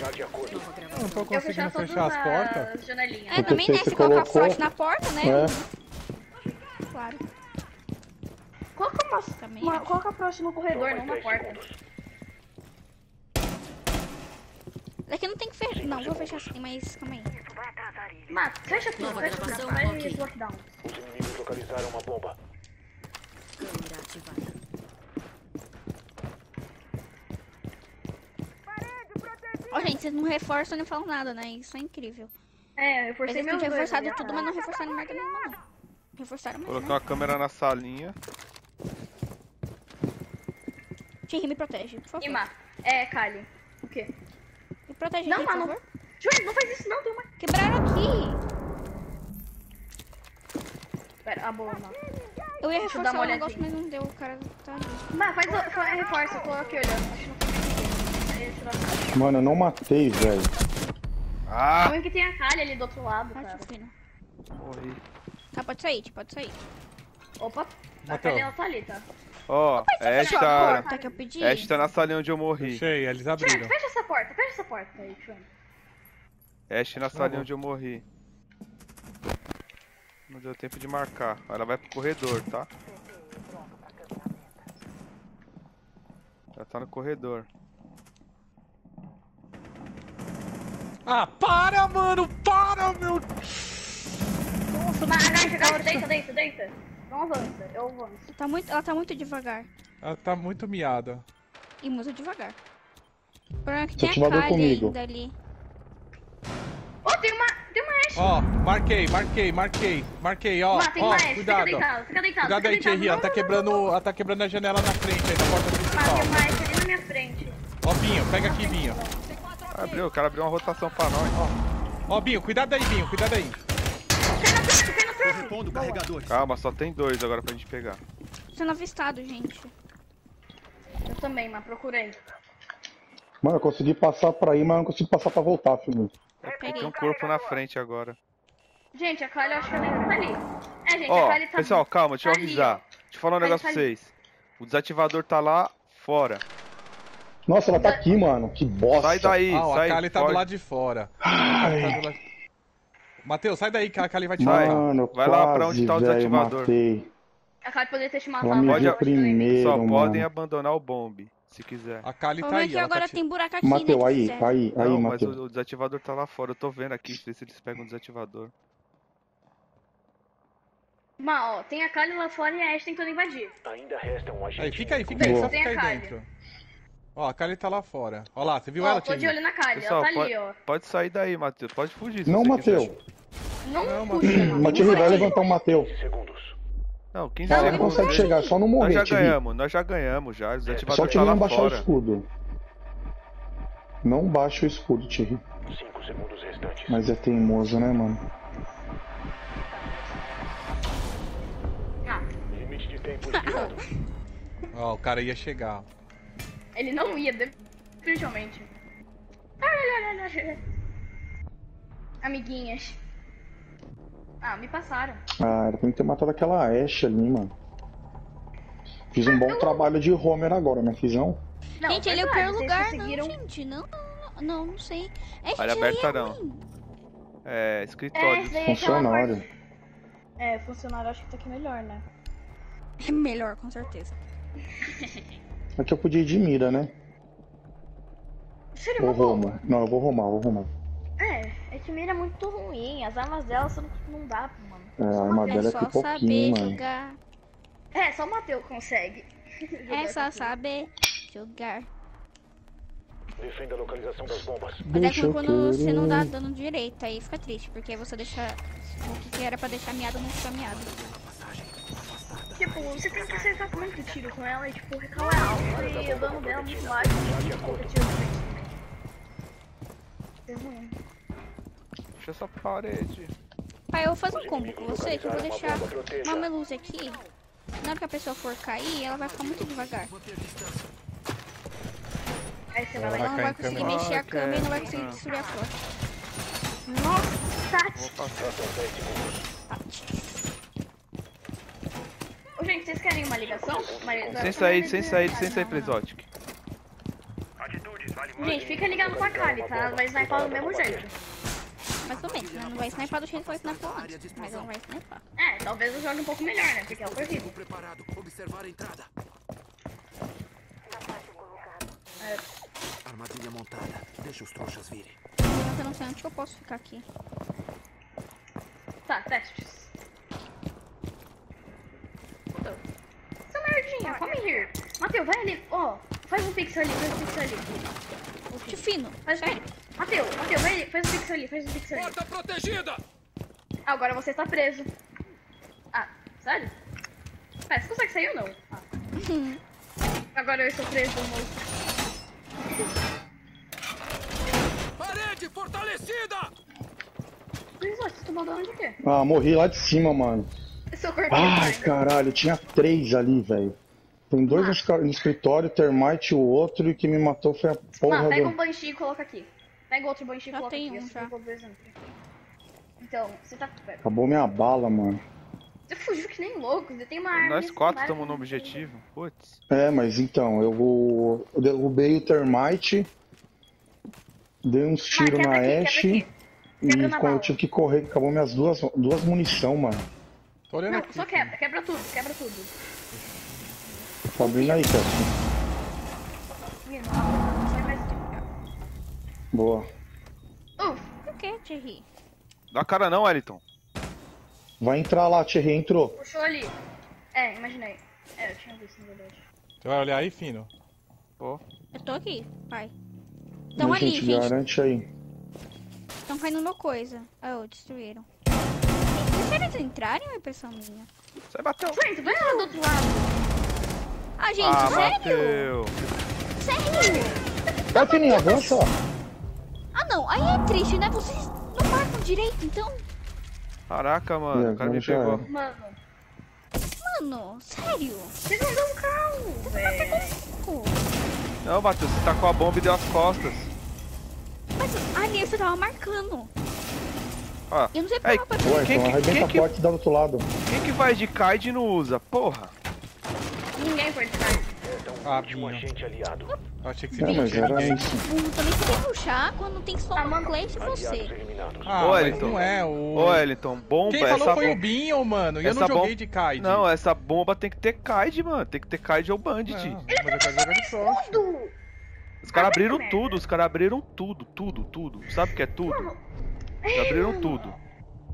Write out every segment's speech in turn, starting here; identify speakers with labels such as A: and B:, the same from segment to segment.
A: Eu não tô
B: Eu
A: conseguindo
B: fechar
A: as portas.
B: as janelinhas.
C: É,
D: Porque
C: também,
D: você
C: né?
D: Se
C: colocar forte na porta, né?
D: É.
C: Claro.
B: Coloca, uma,
C: Também
B: uma, coloca próximo no corredor, não na porta.
C: Daqui não tem que fechar. Não, vou fechar assim, mas calma aí.
B: Mato, fecha tudo,
E: Nova
B: fecha tudo.
E: gravação,
B: Faz
E: ok.
B: lockdown.
F: Os inimigos localizaram uma bomba.
E: Câmera ativada.
C: Ó, gente, vocês não reforçam nem falam nada, né? Isso é incrível.
B: É, eu
C: Eles
B: forcei meu
C: tinham reforçado tudo, mas não reforçaram merda nenhuma, não. Reforçaram mais
A: Coloquei
C: não.
A: uma câmera na salinha.
C: Thierry, me protege, por favor.
B: Ima, é, Kali. O quê?
C: Me protege
B: Não,
C: aqui, por
B: mano. Júlio, não faz isso não, tem uma...
C: Quebraram aqui.
B: Pera, a boa, não.
C: Eu ia reforçar
B: uma
C: o negócio, mas não deu. O cara tá.
B: Mas faz o faz, reforça, eu tô aqui olhando. Acho que não foi Esse lá.
D: Mano, eu não matei, velho.
A: Ah!
B: Como é que tem a Kali ali do outro lado,
C: Tá
B: cara?
A: Morri.
C: Tá, pode sair, pode sair.
B: Opa, a
A: Matou.
B: Kali ela tá ali, tá?
A: Ó,
C: a
A: esta.
C: porta que eu pedi.
A: Esta na salinha onde eu morri.
G: Fechei, eles
B: Fecha,
G: abriram.
B: fecha essa porta, fecha essa porta aí, Chuan.
A: Esta na salinha onde eu morri. Não deu tempo de marcar. Ela vai pro corredor, tá? Ela tá no corredor.
G: Ah, para, mano! Para, meu!
B: Mas, agacha, agacha, deita, deita, deita. Não avança, eu avanço.
C: Tá muito, ela tá muito devagar.
G: Ela tá muito miada.
C: E muito devagar. O problema é que tem a Kali
D: comigo.
C: ainda ali.
B: Ó, tem uma, tem uma Ashe.
G: Ó, marquei, marquei, marquei, marquei, ó.
B: Tem
G: Ó,
B: uma Ashe, fica
G: cuidado.
B: deitado, fica deitado.
G: Cuidado
B: fica
G: aí. Thierry, ela
B: Não,
G: tá
B: não,
G: quebrando,
B: não, não.
G: ela tá quebrando a janela na frente aí, na porta principal.
B: tem uma Ashe ali na minha frente.
G: Ó, Binho, pega aqui, Binho.
A: Abriu, o cara abriu uma rotação pra nós.
G: Ó, Binho, cuidado aí, Binho, cuidado aí.
B: Cai cai.
H: Repondo carregadores.
A: Calma, só tem dois agora pra gente pegar.
C: Sendo avistado, gente.
B: Eu também, mas procurei.
D: Mano, eu consegui passar pra ir, mas não consigo passar pra voltar, filho.
A: Tem um corpo na frente agora.
B: Gente, a Kali eu acho que ela tá ali. É, gente, a
A: Ó,
B: Kali tá...
A: pessoal, calma, deixa eu
B: tá ali,
A: avisar.
B: ó.
A: Deixa eu falar um
B: Kali
A: negócio
B: tá
A: pra
B: ali.
A: vocês. O desativador tá lá fora.
D: Nossa, ela tá aqui, mano. Que bosta.
A: Sai daí,
G: Ah,
A: sai.
G: a Kali tá do
A: foge.
G: lado de fora. Tá do lado... Matheus, sai daí que a Kali vai te matar.
D: Mano,
A: Vai lá pra
D: quase,
A: onde tá o desativador.
D: matei.
B: A Kali poderia ter te matado.
A: Pode-
B: nem-
D: primeiro,
A: Só
D: mano.
A: podem abandonar o bombe, se quiser.
G: A Kali tá
C: é
G: aí,
C: que
G: ela
C: agora
G: tá te...
C: tem buraco aqui,
D: Mateu,
C: né?
D: aí, aí, aí,
A: Não, mas o, o desativador tá lá fora. Eu tô vendo aqui, ver se eles pegam o desativador.
B: Mas, ó, tem a Kali lá fora e a Ashe tentando invadir.
F: Ainda resta um agente.
G: Aí, fica aí, fica aí, só
B: Tem
G: fica
B: a
G: aí
B: Kali.
G: dentro. Ó, a Kali tá lá fora. Ó lá, você viu
B: ó,
G: ela,
B: tô de
G: Thierry?
B: olho na Kali,
A: Pessoal,
B: ela tá
A: pode,
B: ali, ó.
A: pode sair daí, Matheus. Pode fugir se
D: Não,
A: quiser.
B: Não,
G: Não.
D: Mas Thierry vai levantar o.
F: Segundos.
A: Não, 15
D: Ela não
A: segundos.
D: consegue chegar, é só não
A: Nós
D: morrer,
A: já
D: Thierry.
A: ganhamos, nós já ganhamos já. O
D: Só
A: desativador tá
D: Thierry
A: lá
D: não baixar o escudo. Não baixa o escudo, Thierry.
F: Cinco segundos restantes.
D: Mas é teimoso, né, mano?
F: Limite de tempo expirado.
G: Ó, o cara ia chegar.
B: Ele não ia, definitivamente. Amiguinhas. Ah, me passaram.
D: Ah, era pra ter matado aquela Ashe ali, mano. Fiz um bom trabalho de Homer agora, né? Fiz não?
B: Não,
C: gente, ele é o pior lugar,
B: conseguiram-
C: não, gente. Não, não, não, não sei. É
A: Área
C: gente,
A: aberta
C: é
A: não.
C: ruim.
A: É,
B: É,
A: escritório.
B: é
D: Funcionário.
B: parte- É, funcionário acho que tá aqui melhor, né?
C: É melhor, com certeza.
D: É que eu podia ir de mira, né?
B: Seria uma boa.
D: Roma. Não, eu vou romar, eu vou romar.
B: É, é que mira é muito ruim. As armas dela você não, não dá, mano.
D: É, a
B: Só
D: arma dela
C: É só
D: pipoquinha,
C: saber
D: mano.
C: jogar.
B: É, só o Matheus consegue.
C: É só saber jogar.
F: Defenda a localização das bombas.
C: Mas é
D: Deixa eu
C: quando você não dá dano direito, aí fica triste, porque você deixa. O que era pra deixar miado não fica miado.
B: Tipo, você tem que acertar muito tiro com ela e tipo, o recal é alto e o dano dela é muito baixo. E pouco tiro também. É ruim.
A: Essa parede.
C: Pai, eu vou fazer um combo com você, que eu vou deixar uma meluz aqui. Na hora que a pessoa for cair, ela vai ficar muito devagar.
B: Aí você vai
G: Ela
B: lá
C: Ela não vai conseguir
G: câmera.
C: mexer a câmera e não vai
A: cara.
C: conseguir destruir a porta.
B: Nossa, Tati!
A: Vou passar.
B: Gente, vocês querem uma ligação? Uma ligação
A: Sem sair, sem sair, sem sair, Presotic.
B: Gente, fica ligado com a Kali, tá? Ela vai snipar do mesmo jeito.
C: Mais ou menos, né? Não vai snipar do jeito que vai snipar antes. Mas ela vai snipar.
B: É, talvez eu jogue um pouco melhor, né? Porque é o horrível.
H: Preparado. Observar a entrada. Armadilha montada. Deixa os trouxas virem.
C: Eu não sei onde que eu posso ficar aqui.
B: Tá, testes. Então, Merdinha, come here. Mateu, vai ali. Ó, faz um pixel ali, faz um pixel ali.
C: Que fino.
B: Faz um. Mateu, Mateu, vai ali, faz um pixel ali, faz um pixel ali.
H: Porta protegida!
B: Ah, agora você está preso. Ah, sério? Pera, você consegue sair ou não? Ah. Agora eu estou preso, moço.
H: Parede fortalecida!
B: Luiz, você tomou dano de quê?
D: Ah, morri lá de cima, mano.
B: Corpo
D: Ai, caralho, tinha três ali, velho. Tem dois no escritório, Termite o outro, e que me matou foi a porra
B: Não, pega
D: do...
B: um Banshee e coloca aqui. Pega outro Banshee e
C: Já
B: coloca
C: tem
B: aqui.
C: um,
B: assim
C: já.
B: Então, você tá... pera.
D: Acabou minha bala, mano.
B: Você fugiu que nem louco, você tem uma arma...
A: Nós quatro
B: estamos
A: no objetivo. Putz.
D: É, mas então, eu vou... Eu derrubei o Termite, dei uns tiros na Ashe, e quando eu tive que correr, acabou minhas duas, duas munição, mano.
G: Tô olhando
B: Não,
G: aqui.
B: só quebra, quebra tudo, quebra tudo.
D: Tá abrindo aí,
B: sai mais...
D: Boa.
B: Uf,
C: Por que, Thierry?
A: Dá cara não, Wellington.
D: Vai entrar lá, Thierry, entrou.
B: puxou ali. É, imaginei. É, eu tinha visto, na verdade.
G: Você vai olhar aí, fino?
A: Pô.
C: Eu tô aqui, pai. Estão
D: Mas,
C: ali,
D: gente,
C: gente.
D: garante aí.
C: Estão caindo no coisa. Oh, destruíram. Deixa eles entrarem ou é impressão minha?
A: Você bateu.
B: Frank, vai lá do outro lado.
C: Ah, gente,
A: Ah,
C: sério?
A: bateu.
C: Sério?
D: Vai, Fininho, avança.
C: Ah, não. Aí é triste, né? Vocês não marcam direito, então.
A: Caraca, mano.
D: É,
A: o cara me pegou.
B: Mano,
C: Mano, sério?
B: vocês não dão carro, velho.
A: Não, Matheus, você tacou a bomba e deu as costas.
C: Mas ali você tava marcando.
A: Ó.
C: Eu não sei foi.
D: Ué,
A: Quem
D: então
A: que-
D: arrebenta
A: quem
D: a
A: que-
D: porta e dá do outro lado.
A: Quem que vai de Kaid e não usa? Porra.
B: Ninguém de trás.
G: Ah,
F: Último
G: Binho.
F: agente aliado.
G: Eu achei que você
D: Não,
G: tinha
D: mas era
G: ninguém.
D: isso.
C: Burro também você tem que puxar quando tem só
B: Ah,
C: um
B: mano.
C: Clash e você.
G: Ah,
A: Ô,
G: mas
A: Wellington.
G: não é o...
A: Ô, Wellington, bomba,
G: Quem falou
A: essa
G: foi o
A: bomba.
G: Binho, mano. E eu
A: Essa
G: não
A: bom-
G: joguei de Kaid.
A: Não, essa bomba tem que ter Kaid, mano. Tem que ter Kaid ou Bandit.
G: Não, mas eu.
B: Tudo!
A: Os caras abriram tudo, os caras abriram tudo, tudo, tudo. Sabe o que é tudo? Eles abriram tudo.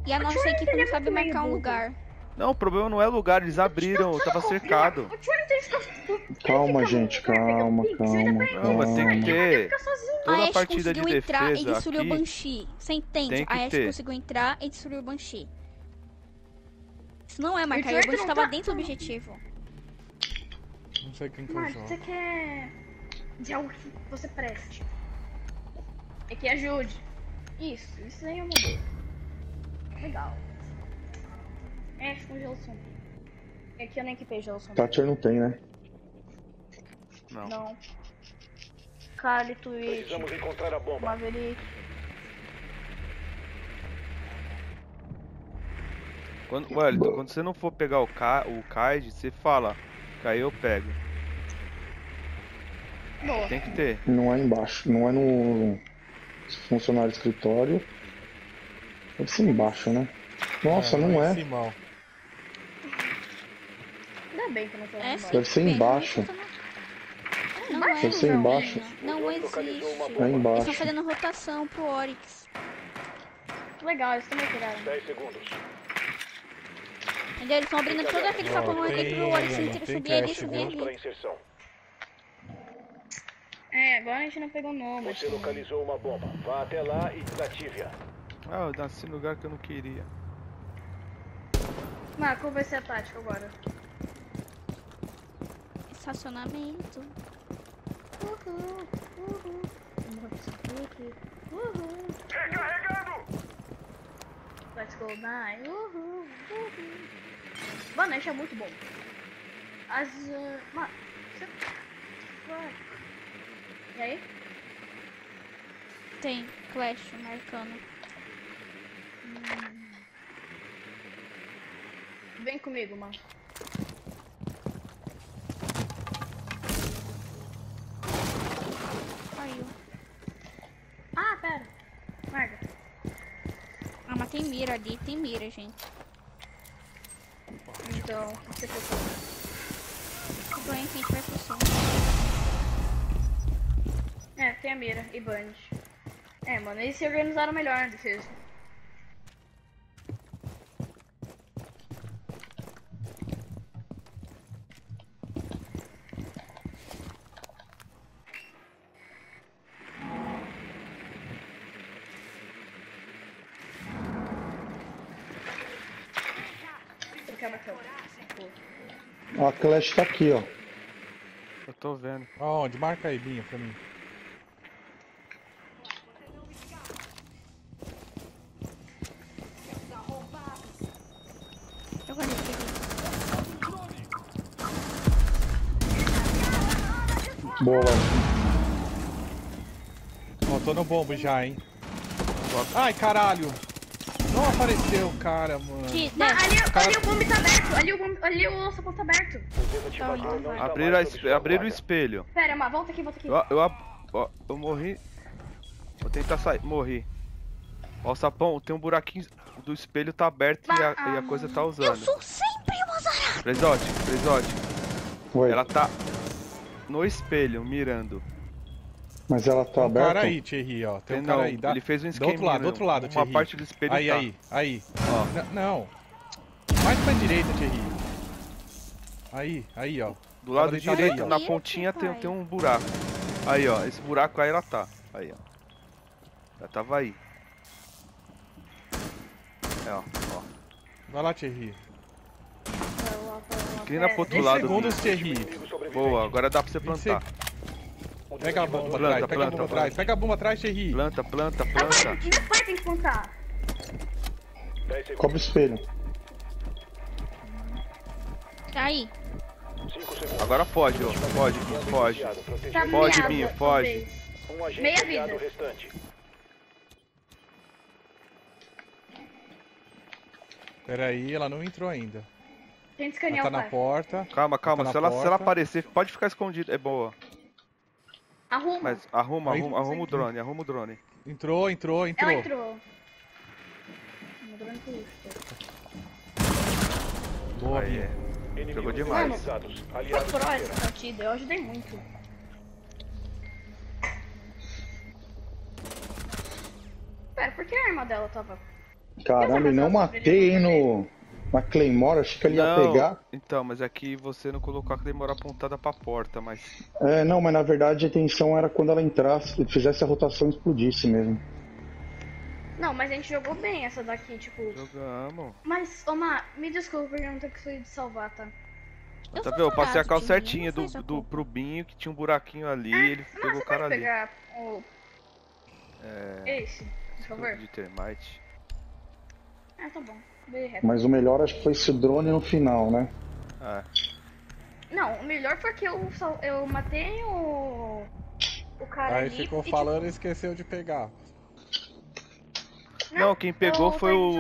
C: E a nossa equipe não sabe marcar um lugar.
A: Não, o problema não é lugar, eles abriram, tava cercado.
B: O.
D: Calma, gente, calma,
B: o
D: calma,
A: Não, mas tem que ter. Toda
C: a Ashe
A: partida de
C: conseguiu entrar e
A: defesa
C: destruiu o
A: aqui
C: Banshee. Você entende? A Ashe
A: ter.
C: conseguiu entrar e destruiu o Banshee. Isso não é marcar, o
B: o
C: Banshee tava
B: tá-
C: dentro do objetivo.
G: Não sei quem que eu
B: Mano, você quer de algo que você preste. É que ajude. Isso, isso aí eu mudei. Legal. É, acho com gelo sombrio. É que eu nem equipei gelo sombrio.
D: Thatcher não tem, né?
A: Não.
B: Não. Kali, Twitch,
F: Precisamos encontrar a bomba.
B: Maverick.
A: Quando, Wellington, quando você não for pegar o, Ka, o Kaid, você fala, caiu eu pego.
B: Boa.
A: Tem que ter.
D: Não é embaixo, não é no funcionário do escritório. Deve ser embaixo, né? Nossa, não
G: lá em
D: é.
B: Bem que não
C: É.
D: Deve ser embaixo.
C: Não
D: Deve
C: é,
D: ser
C: não,
D: embaixo.
C: Não existe.
F: Localizou uma
D: É
F: bomba.
C: Eles
D: embaixo.
C: estão fazendo rotação pro Oryx.
B: Legal, eles também pegaram.
F: 10 segundos.
C: Entendeu? Eles estão abrindo todo aquele ali
G: tem-
C: pro Oryx
G: tem
C: subir ali e subir
F: para
C: ali.
B: É, agora a gente não pegou nome.
F: Você localizou uma bomba. Vá até lá e desative-a.
A: Ah, eu nasci no lugar que eu não queria.
B: Marco, vai ser a tática agora?
C: Estacionamento.
B: Uhul, uhul. Uhul. Let's go die. Uhul, uhul. Mano, esse é muito bom. As. Uh... Mano, você. E aí?
C: Tem Clash marcando.
B: Vem comigo, mano.
C: Mira ali, tem mira, gente.
B: Então, você fez?
C: O banho que a gente vai pro som.
B: É, tem a mira e band. É, mano, eles se organizaram melhor defesa.
D: A Clash tá aqui, ó.
A: Eu tô vendo.
G: Aonde? Marca aí, Binho, pra mim.
D: Boa.
G: Ó, tô no bombo já, hein. Ai, caralho. Não apareceu, cara, mano.
C: Aqui,
B: Mas
C: desce.
B: ali, ali o bombe tá aberto, ali o, bombe, ali o sapato tá aberto.
F: O não está
A: Abriram, a
F: mais
A: es-
F: sob sua
A: abriram o espelho.
B: Pera, volta aqui, volta aqui.
A: Eu, eu, ó, eu morri. Vou tentar sair. Morri. Ó, o sapão, tem um buraquinho do espelho tá aberto e a, e a coisa tá
C: Eu
A: usando.
C: sou sempre uma azarada.
A: Presote, Presote. Ela tá no espelho, mirando.
D: Mas ela tá
G: Tem um
D: aberta?
G: cara aí, Thierry, ó. Tem um
A: Não,
G: cara aí. Dá...
A: ele fez um
G: Do
A: esquema.
G: outro lado, do outro lado,
A: Uma
G: Thierry.
A: parte do espelho
G: Aí,
A: tá.
G: aí, aí.
A: Ó,
G: não. Mais pra direita, Thierry. Aí, aí, ó.
A: do lado direito,
G: aí,
A: na pontinha, tem, tem um buraco. Aí, ó. Esse buraco aí ela tá. Aí, ó. Ela tava aí. É, ó. ó.
G: Vai lá, Thierry.
A: Inclina pro outro
G: 20
A: lado.
G: segundos. Thierry.
A: Boa, agora dá pra você
G: 20
A: plantar.
G: Pega a bomba
F: desativador
G: atrás,
A: Planta,
G: pega a
A: planta,
G: bomba atrás. Pega a bomba atrás, Thierry.
A: Planta, planta,
B: Ah, vai,
A: planta.
B: meu pai tem que contar.
F: 10 segundos.
D: Cobre o espelho.
C: Aí.
F: 5 segundos.
A: Agora foge, ó. Foge, foge.
B: Tá
A: Foge,
B: meada,
A: Binho, foge.
F: Um
B: Meia vida.
F: restante.
G: Pera aí, ela não entrou ainda.
B: Tenta
G: Ela
B: escanear
G: tá
B: o
G: na
B: pai.
G: porta.
A: Calma, calma.
G: Tá na
A: Se ela, se ela
G: porta.
A: aparecer, pode ficar escondido. É boa.
B: Arruma.
A: Mas arruma,
G: Aí-
A: arruma, arruma o drone, arruma o drone.
G: Entrou, entrou, entrou.
B: Ela entrou.
G: Boa,
A: Aí,
G: Binho.
A: é. Jogou demais.
F: neutralizados.
B: Foi pro essa partida, eu ajudei muito. Pera, por que a arma dela tava.
D: Caramba, e não matei, hein, no... Na Claymore, achei que ele ia
A: Não,
D: pegar.
A: então, mas aqui você não colocou a Claymore apontada pra porta, mas.
D: É, não, mas na verdade a intenção era quando ela entrasse, fizesse a rotação e explodisse mesmo.
B: Não, mas a gente jogou bem essa daqui, tipo.
A: Jogamos.
B: Mas, Oma, me desculpa, eu não tô conseguindo salvar, tá?
C: Eu
A: Tá vendo? Eu passei a
C: azarado,
A: cal
C: Thierry,
A: certinha do, do,
C: culpa.
A: pro Binho, que tinha um buraquinho ali, ele
B: Mas
A: pegou o cara ali.
B: pegar o.
A: É.
B: Esse, por favor?
A: De termite.
B: Ah, tá bom.
D: Mas o melhor acho que foi esse drone no final, né?
A: Ah,
B: Não, o melhor foi que eu, eu matei o. O cara
G: Aí
B: ali.
G: ficou
B: e, tipo,
G: falando e esqueceu de pegar.
A: Não, quem pegou
B: eu
A: foi o.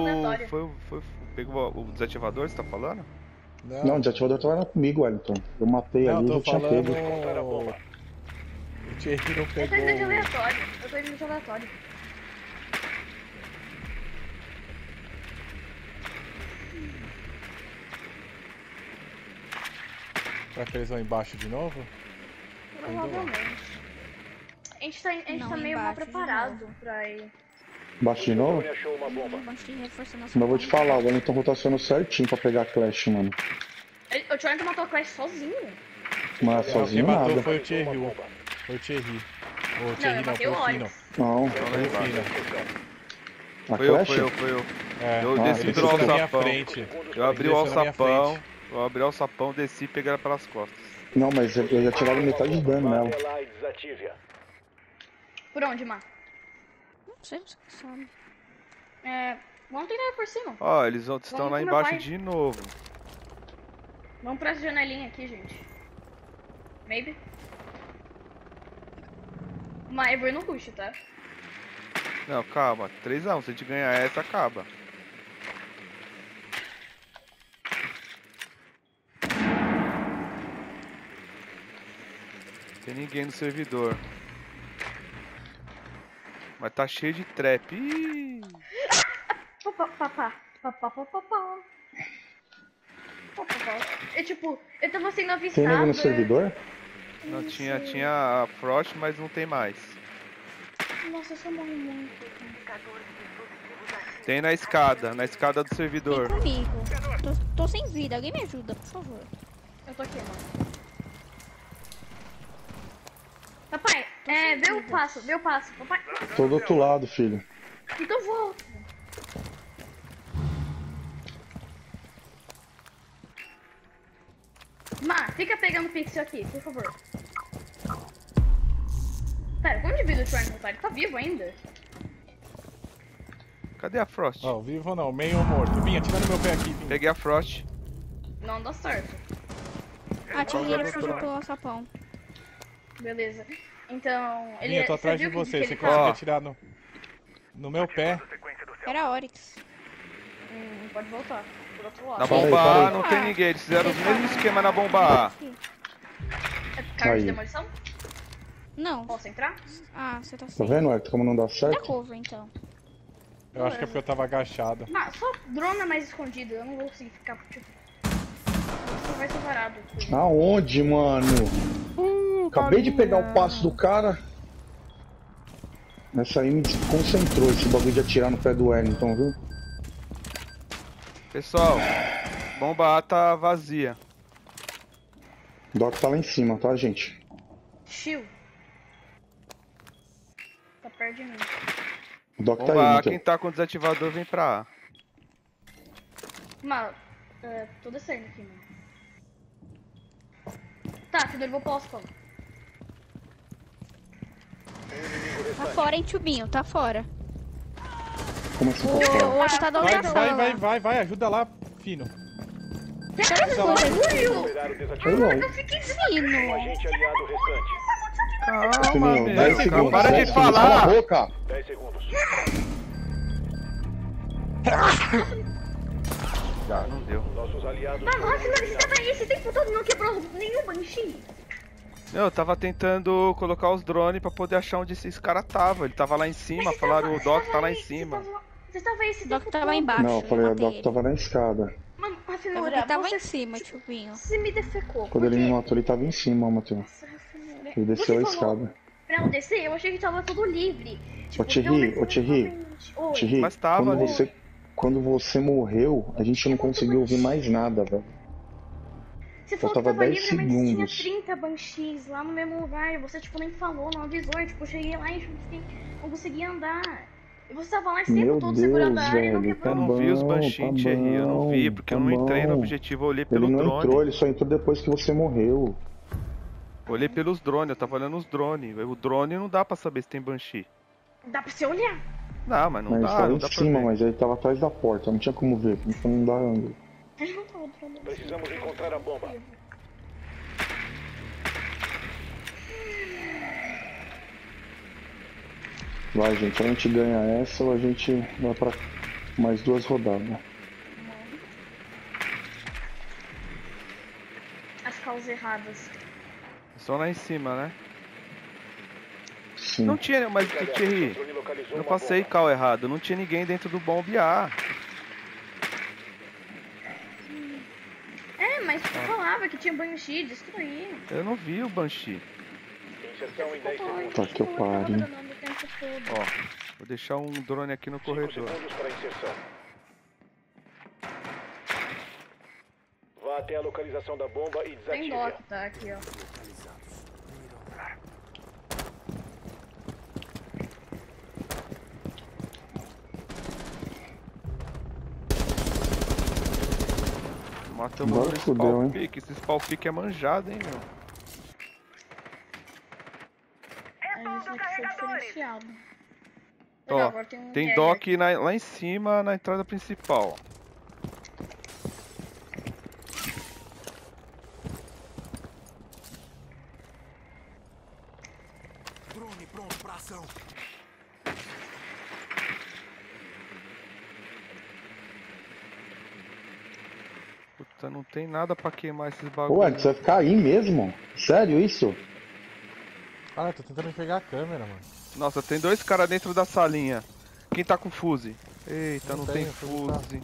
A: Foi, o- foi, pegou o desativador, você tá falando?
D: Não, o desativador tava comigo, Wellington. Eu matei
G: Não,
D: ali e já tinha
G: falando.
D: pego.
G: O Thierry não
B: Eu tô
G: pegou.
B: indo de aleatório. Eu tô indo de aleatório.
G: Será que eles vão embaixo de novo?
B: Provavelmente. A gente tá, a gente
C: Não,
B: tá meio mal
C: embaixo
B: preparado pra ir.
D: Baixo de novo? Mas eu vou te falar, o Wellington rotacionou certinho pra pegar a Clash, mano.
B: Ele- O Trent matou a Clash sozinho?
D: Mas sozinho
G: matou
D: nada.
G: foi o Thierry. Foi o Thierry. O
B: Não,
G: Thierry
B: eu
G: não, foi
B: o
G: Fino.
D: Não,
G: Foi o Fino.
D: a
A: Foi eu,
D: Clash?
A: foi eu, foi eu.
G: É,
A: Eu
D: Ah,
A: desci pelo alçapão.
G: frente.
A: Eu abri o alçapão,
G: frente.
A: eu abri o alçapão, desci e peguei ela pelas costas.
D: Não, mas eu eu já tirava metade de dano nela.
B: Por onde, Má?
C: Não sei, você que sabe.
B: É. Vamos tentar por cima.
A: Ó, eles vão- estão
B: Vamos
A: lá embaixo de novo.
B: Vamos pra essa janelinha aqui, gente. Maybe? Mas eu vou no rush, tá?
A: Não, calma. 3x1, se a gente ganhar essa, acaba. Tem ninguém no servidor. Mas tá cheio de trap. Ih.
B: É tipo, eu tava sendo
D: Tem
B: avistada.
D: nego no servidor?
A: não tinha, tinha a Frost, mas não tem mais.
B: Nossa, eu só morri muito.
A: Tem na escada, na escada do servidor.
C: Vem comigo. Tô, tô sem vida, alguém me ajuda, por favor.
B: Eu tô aqui, mano. Papai, é, vê o passo, vê o passo. Papai,
D: Tô do outro lado, filho.
B: então volta. Má, fica pegando pixel aqui, por favor. Pera, quanto de vida o Triangle tá? Ele tá vivo ainda?
A: Cadê a Frost?
G: Ó, vivo não, meio morto. Vinha, tira no meu pé aqui, Vinha.
A: Peguei a Frost.
B: Não dá certo.
C: Atirei ele fugiu pelo alçapão.
B: Beleza. Então, ele
G: Vinha, tô atrás de você.
B: que
G: Você
B: ele
G: consegue
A: Ó.
G: atirar no, no meu pé?
C: Era Oryx.
B: Hum, pode voltar. Por outro lado.
A: Na
D: aí,
A: bomba A não tem ninguém, eles fizeram o mesmo esquema na bomba A.
B: É carro de demolição?
C: Não.
B: Posso entrar?
C: Ah, você tá
D: Tá
C: sem.
D: vendo, Hector, como não dá
C: Dá
D: certo?
C: cover então.
G: Eu acho que é porque eu tava agachado.
B: Não, só drone é mais escondido. Eu não vou conseguir ficar, tipo... Você vai ser varado.
D: Aonde, mano? Acabei de pegar o passo do cara. Essa aí me desconcentrou esse bagulho de atirar no pé do Wellington, viu?
A: Pessoal, bomba A tá vazia.
D: O Doc tá lá em cima, tá, gente?
B: Shield. Tá perto de mim.
D: O Doc tá
A: Bomba
D: aí,
A: A, quem tá com o desativador vem pra A.
B: Mano, é, tô descendo aqui, mano. Tá, que derrubou o posto, pô.
C: Tá fora, hein, Tubinho? Tá fora.
D: Como assim tá
C: O,
D: fora?
C: o outro tá da
G: Vai, vai, vai, vai, vai, ajuda lá, fino.
D: Não.
B: eu fiquei
C: Fino.
F: Agente aliado restante.
A: Calma,
D: Fininho,
A: meu.
D: 10
G: calma,
D: segundos.
A: Para
D: 10
A: de
D: segundos. Cala a
A: falar.
D: boca!
F: 10 segundos.
A: Ah, não deu.
F: Nossos aliados foram
B: Rafa, mas você tava esse tempo todo não quebrou nenhum banshee.
A: Não, eu tava tentando colocar os drones pra poder achar onde esse cara tava. Ele tava lá em cima,
B: Mas você
A: falaram
B: tava-
A: o Doc tá lá em cima.
B: Você tava, você tava aí esse
C: Doc tava
B: todo.
C: embaixo.
D: Não, eu falei, o Doc
C: ele.
D: tava na escada.
B: Mano,
C: Mas
B: Rafinura,
C: ele tava
B: você,
C: em cima, Tubinho.
B: você me defecou.
D: Quando ele me matou, ele tava em cima, Matheus. Ele desceu a
B: Você falou
D: escada.
B: Pra eu descer, eu achei que tava tudo livre. Tipo,
D: Ô, Thierry, ô, Thierry. Thierry,
A: Mas tava
D: quando
A: ali.
D: você, quando você morreu, a gente não conseguiu ouvir mais nada, velho.
B: Você falou
D: faltava
B: que tava
D: 10
B: livre, mas tinha
D: segundos.
B: 30 banshees lá no mesmo lugar. E você, tipo, nem falou, não avisou. E, tipo, eu cheguei lá e tipo, não conseguia andar. E você tava lá esse tempo
D: Meu
B: todo
D: Deus,
B: segurando a área não
D: velho,
A: Eu não
D: Tá
A: vi os
D: bom,
A: Banshee,
D: tá
A: Thierry. Eu não vi, porque eu
D: tá
A: não entrei no
D: bom.
A: objetivo, eu olhei pelo
D: Ele não
A: drone.
D: entrou, ele só entrou depois que você morreu.
A: Olhei pelos drones, eu tava olhando os drones. O drone não dá pra saber se tem Banshee.
B: Dá pra você olhar.
A: Não, mas não
D: mas
A: dá,
D: tava
A: não
D: em
A: dá pra
D: cima,
A: ver.
D: mas ele tava atrás da porta, não tinha como ver. Então não dá ângulo.
F: Precisamos encontrar a bomba.
D: Vai, gente, ou a gente ganha essa ou a gente vai pra mais duas rodadas.
B: As causas erradas.
A: Só lá em cima, né?
D: Sim.
A: Não tinha, mas Thierry, eu passei cal errado. Não tinha ninguém dentro do bombe A.
B: É, mas tu falava que tinha banshee, destruir.
A: Eu não vi o Banshee.
F: Inserção em 10 segundos.
D: Tá que eu pare.
A: Ó, vou deixar um drone aqui no
F: 5
A: corredor.
F: Vá até a localização da bomba e
B: Tem
F: desative.
B: Doc, tá aqui, ó.
A: Matamos
D: Agora
A: no
D: fudeu,
A: pick. Esse spawn pick é manjado, hein, meu.
B: Aí isso aqui foi diferenciado.
A: Ó,
B: Legal, tem um
A: Tem dock na- lá em cima, na entrada principal.
H: Drone pronto pra ação.
A: Puta, não tem nada pra queimar esses bagulhos.
D: Ed, você vai ficar aí mesmo? Sério isso?
G: Ah, eu tô tentando pegar a câmera, mano.
A: Nossa, tem dois caras dentro da salinha. Quem tá com fuse? Eita,
G: Não
A: não, tem
G: tenho, fuse.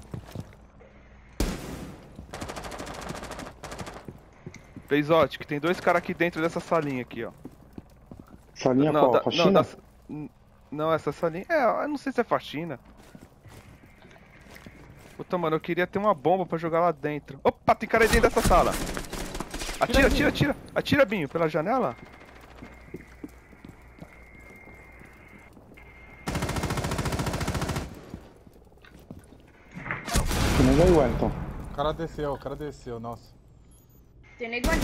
A: Peizote, que tem dois caras aqui dentro dessa salinha aqui, ó.
D: Salinha
A: não,
D: qual?
A: da-
D: Faxina?
A: não, n- não, essa salinha. É, eu não sei se é faxina. Puta, mano, eu queria ter uma bomba pra jogar lá dentro. Opa, tem cara aí dentro dessa sala. Atira, atira, atira. Atira, Binho, pela janela.
D: Que nem aí, Wellington.
G: O cara desceu, o cara desceu, nossa.
B: Tem nego ali.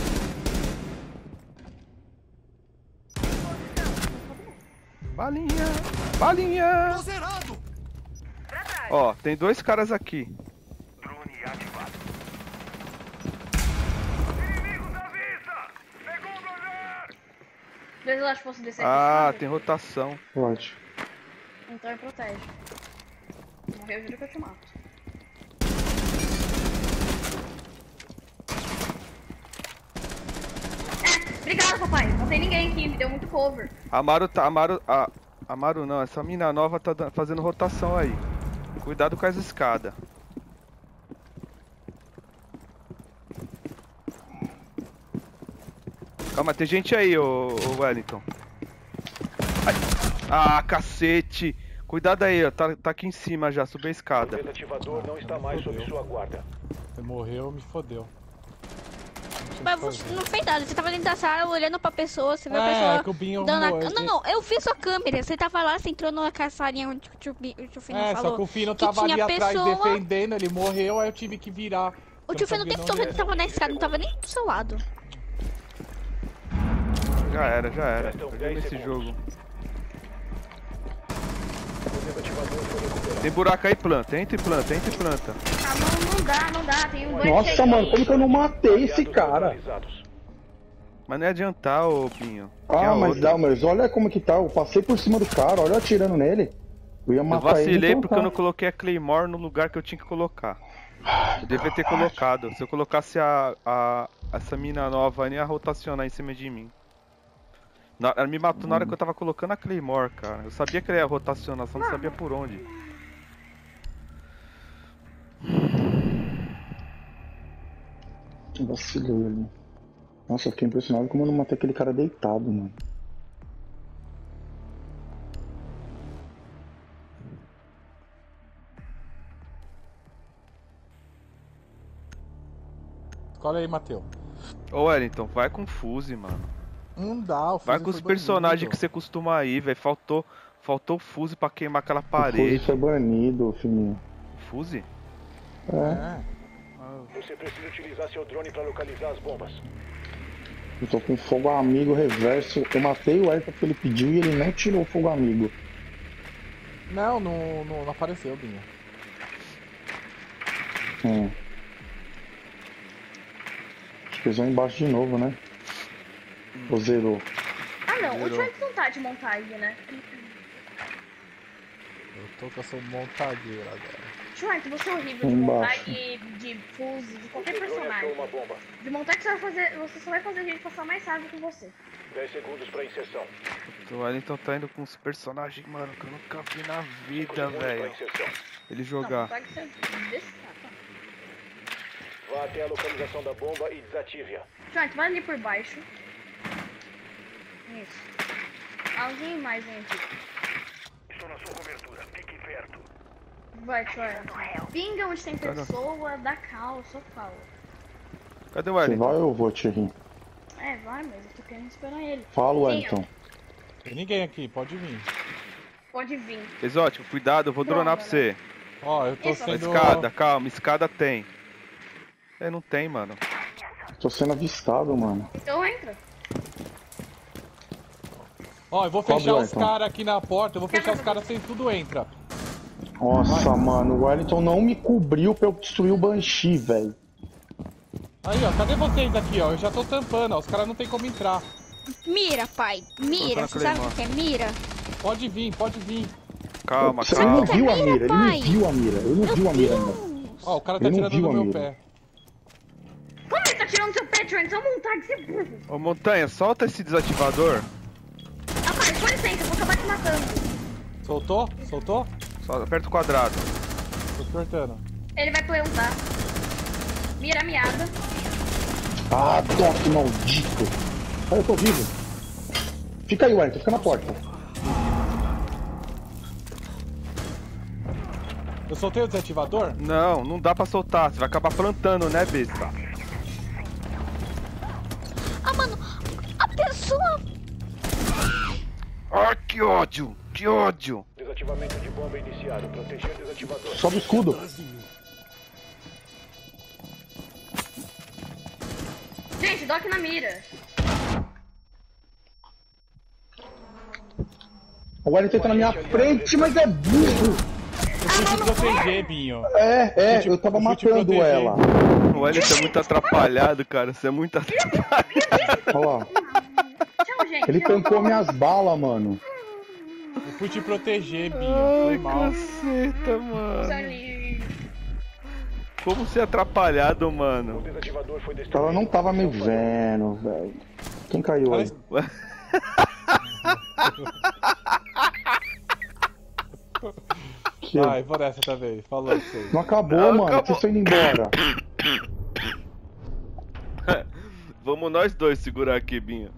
A: Balinha, balinha.
H: Tô zerado!
A: Ó, tem dois caras aqui.
B: Talvez eu descer.
A: Ah, tem rotação.
D: Pode.
B: Então ele protege. Morreu, juro que eu te mato. É, obrigado, papai. Não tem ninguém aqui, me deu muito cover.
A: Amaro tá. Amaro. A, Amaro não, essa mina nova tá fazendo rotação aí. Cuidado com as escadas. Calma, tem gente aí, ô, ô Wellington. Ai. Ah, cacete! Cuidado aí, ó. Tá, tá aqui em cima já, subiu a
F: O
A: escada.
F: desativador não está mais sob sua guarda.
G: Você morreu, me fodeu.
C: Mas
G: o
C: você não fez nada, você tava dentro da sala olhando pra pessoa, você viu a
G: É,
C: pessoa
G: que o Binho
C: dando a... Não,
G: eu-
C: não, eu vi sua câmera, você tava lá, você entrou na caçarinha onde o tio, o tio Fino
G: É,
C: falou.
G: só que o Fino
C: que
G: tava ali
C: tinha
G: atrás
C: pessoa-
G: defendendo, ele morreu, aí eu tive que virar.
C: O tio Fino o tempo todo ele tava na escada, não tava nem do seu lado.
A: Já era, já era.
F: Restam
A: Perdemos
F: 10
A: esse
F: segundos.
A: jogo. Tem buraco aí, planta. Entra e planta, entra e planta.
B: Ah, não, não dá, não dá. Tem um
D: Nossa,
B: aí.
D: mano, como que eu não matei esse cara?
A: Mas não ia adiantar, ô Binho. Tem
D: Ah, mas
A: outra.
D: dá, mas olha como que tá. Eu passei por cima do cara, olha eu atirando nele. Eu ia
A: Eu
D: matar ele.
A: vacilei
D: então
A: porque
D: tá.
A: eu não coloquei a Claymore no lugar que eu tinha que colocar. Eu devia ter colocado. Se eu colocasse a, a essa mina nova aí, ia rotacionar em cima de mim. Na- ela me matou na hora que eu tava colocando a Claymore, cara. Eu sabia que ela ia rotacionar, só não sabia por onde.
D: Vacilei ali. Nossa, eu fiquei impressionado como eu não matei aquele cara deitado, mano.
G: Escolhe aí, Matheus.
A: Ô Wellington, vai com Fuse, mano.
G: Não dá, o
A: Vai
G: Fuse
A: com os personagens que você costuma ir, velho. Faltou, faltou Fuse pra queimar aquela
D: O Fuse
A: parede.
D: foi banido, filhinho.
A: Fuse?
D: É.
G: É.
F: Você precisa utilizar seu drone para localizar as bombas.
D: Eu tô com fogo amigo reverso. Eu matei o Elton porque ele pediu e ele não tirou o fogo amigo.
G: Não, não, não, não apareceu, Binho.
D: Hum. Acho que eles vão embaixo de novo, né? Ou zerou.
B: Ah, não. O
A: Zerou.
B: Trent não tá de montagem, né?
G: Eu tô com essa montadeira agora.
B: Trent, você é horrível de
D: Embaixo.
B: montagem, de fuse, de qualquer
F: O achou
B: personagem.
F: uma bomba.
B: De montagem você vai fazer. Você só vai fazer a gente passar mais rápido que você.
F: 10 segundos para inserção.
A: O Wellington tá indo com uns personagens, mano, que eu nunca vi na
F: 5
A: vida, velho. Ele jogar.
F: Vá até a localização da bomba e desative-a.
B: Trent, vai ali por baixo. Isso. Alguém mais vem aqui.
F: Estou na sua cobertura. Fique perto.
B: Vai, Trent. Pinga onde tem pessoa, dá cal, só fala.
A: Cadê o
D: Você
A: Wellington?
D: vai ou eu vou, Thierry?
B: É, vai, mas eu tô querendo esperar ele.
D: Fala, Wellington.
G: Tem ninguém aqui, pode vir.
B: Pode vir.
A: Exótico, cuidado, eu vou
B: Pronto,
A: dronar pra você.
G: Ó, eu tô
B: Isso,
G: sendo...
A: escada, calma, escada tem. É, não tem, mano.
D: Tô sendo avistado, mano.
B: Então entra.
G: Ó, eu vou fechar
D: lá,
G: os
D: então.
G: caras aqui na porta, eu vou fechar os caras sem tudo entra.
D: Nossa, mano, o Wellington não me cobriu pra eu destruir o Banshee, velho.
G: Aí, ó, cadê vocês aqui, ó? Eu já tô tampando, ó, os caras não tem como entrar.
C: Mira, pai, mira, você sabe o que é mira?
G: Pode vir, pode vir.
A: Calma,
D: Você ele não viu a mira, ele não viu a mira. Ele não viu a mira ainda.
G: Ó, o cara tá
D: Ele não
G: tirando
D: viu
G: no
D: a
G: meu
D: mira.
G: pé.
B: Como ele tá tirando seu pé, Trent? Só montar que você é burro.
A: Ô, Montanha, solta esse desativador.
B: Ah, pai, com licença, eu vou acabar de te
G: Soltou? Soltou?
A: Só aperta o quadrado.
G: Tô cortando.
B: Ele vai plantar. Mira a miada.
D: Ah, toque maldito. Ah, eu tô vivo. Fica aí, Wellington, fica na porta.
G: Eu soltei o desativador?
A: Não, não dá pra soltar. Você vai acabar plantando, né, besta? Que ódio! Que ódio!
F: Desativamento de bomba iniciado. Proteger desativador.
D: Sobe o escudo.
B: Gente, Doc na mira.
D: O Wellington tá na minha frente, mas é burro.
G: Eu fui te proteger, Binho.
D: É, é,
G: te-
D: eu tava matando ela.
A: O Elliot é muito atrapalhado, cara. Você é muito atrapalhado.
D: Olha lá. Ele tancou minhas balas, mano.
G: Fui te proteger, Binho. Foi
A: Ai,
G: mal.
A: caceta, mano. Como ser atrapalhado, mano?
D: Ela não tava me vendo, velho. Quem caiu aí? Que?
G: Vai, vou nessa também. Falou pra vocês.
D: Não acabou,
A: Não,
D: mano.
A: acabou.
D: Vocês estão indo embora.
A: Vamos nós dois segurar aqui, Binho.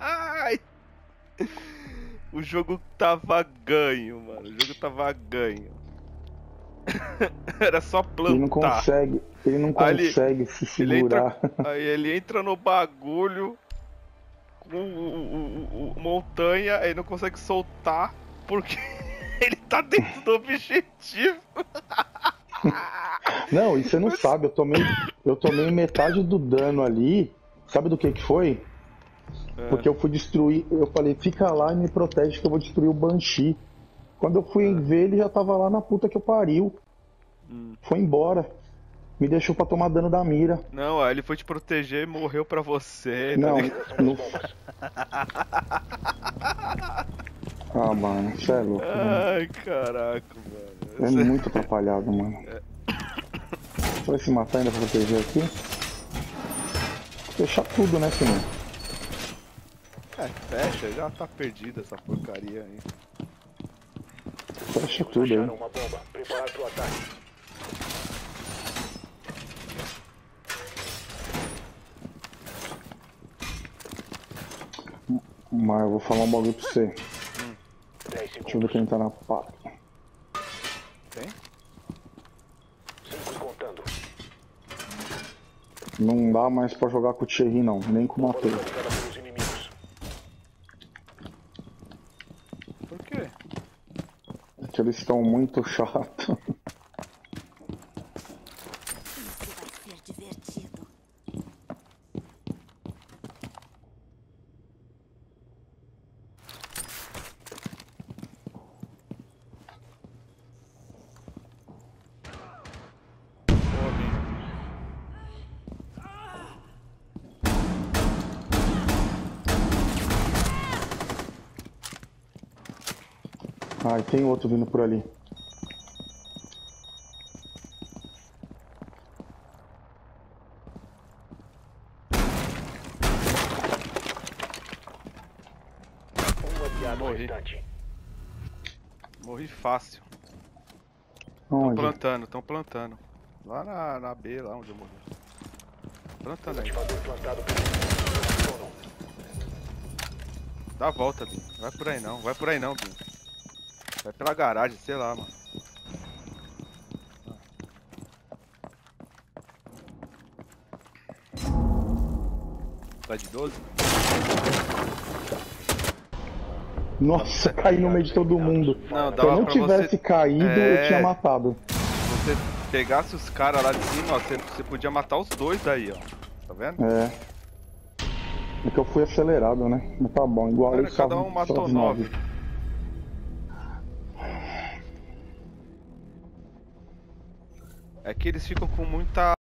A: Ai. O jogo tava ganho, mano. O jogo tava ganho. Era só
D: Ele não
A: plantar.
D: consegue. Ele não consegue se
A: Ele
D: segurar.
A: entra, aí ele entra no bagulho com o, o- o- montanha, aí não consegue soltar porque ele tá dentro do objetivo.
D: Não, e você não sabe, eu tomei, eu tomei metade do dano ali. Sabe do que que foi?
A: É.
D: Porque eu fui destruir, eu falei, fica lá e me protege que eu vou destruir o Banshee. Quando eu fui ver, ele já tava lá na puta que eu pariu.
A: Hum.
D: Foi embora. Me deixou pra tomar dano da mira.
A: Não, ele foi te proteger e morreu pra você. tá
D: Não,
A: ligado?
D: não. Ah, mano, você é louco. mano.
A: Ai, caraca,
D: É
A: mano.
D: muito atrapalhado, mano. Vai se matar ainda pra proteger aqui? Fechar tudo, né, senhor?
A: É, fecha, já tá perdida essa porcaria aí.
D: Fecha tudo aí.
F: Uma bomba. Preparar para o ataque.
D: Mas eu vou falar um bagulho pra você.
F: 10
D: Deixa eu ver quem tá na pata.
A: Tem?
F: 5 e contando.
D: Não dá mais pra jogar com o Thierry, não. Nem com o Matheus.
F: localizada pelos inimigos.
A: Por quê?
D: Porque eles estão muito chatos.
E: Isso vai ser divertido.
A: Pô, Binho.
D: Ai, tem outro vindo por ali.
A: Morri. Morri fácil. Tão
D: Onde?
A: plantando, tão plantando. Lá na, na B, lá onde eu morri. Plantando aí. Dá a volta, Binho. Vai por aí não, vai por aí não, Binho. Vai pela garagem, sei lá, mano. Tá de 12?
D: Nossa, caí no meio de todo mundo.
A: Não,
D: Se eu não tivesse
A: você.
D: caído,
A: É.
D: eu tinha matado.
A: Se você pegasse os caras lá de cima, ó, você, você podia matar os dois daí, ó. Tá vendo?
D: É. É que eu fui acelerado, né? Mas tá bom, igual
A: Cara,
D: eu só,
A: cada um matou nove.
D: nove.
A: É que eles ficam com muita